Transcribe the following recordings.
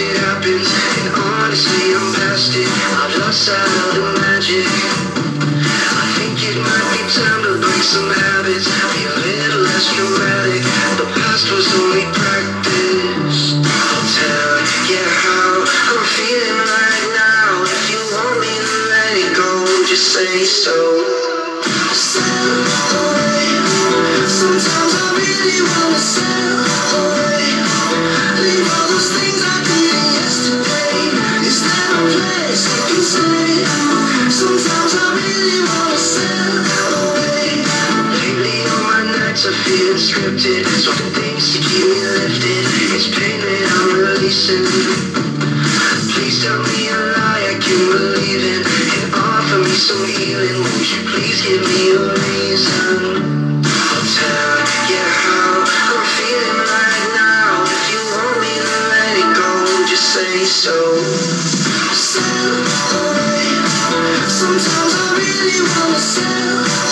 happens. And honestly, I'm past it. I've lost sight of the magic. I think it might be time to break some habits. Be a little less dramatic. The past was only practice. I'll tell you how I'm feeling right now. If you want me to let it go, just say so. Sail away. Sometimes I really wanna sail away. Nights are feeling scripted. Swapping things to keep me lifted. It's pain that I'm releasing. Please tell me a lie I can believe in And offer me some healing Won't you please give me a reason I'll tell you how I'm feeling right now If you want me to let it go Just say so Sail away Sometimes I really wanna sail away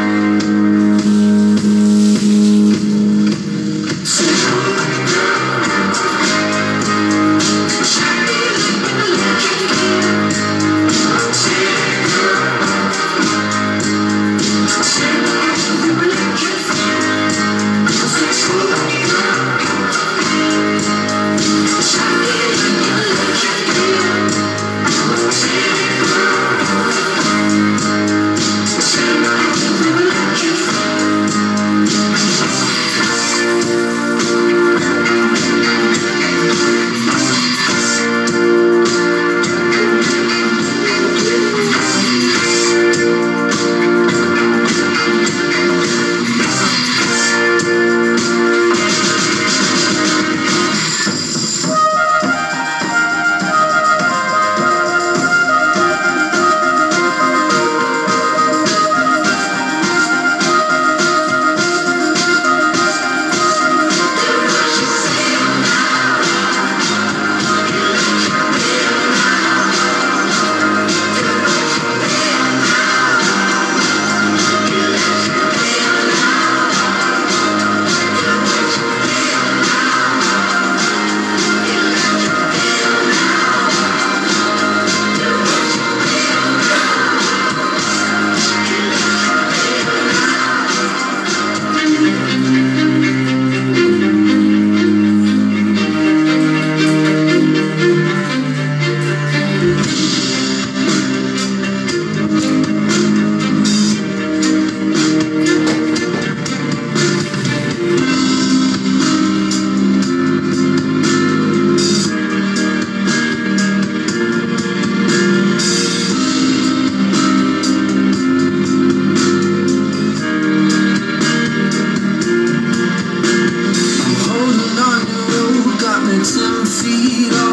ten feet off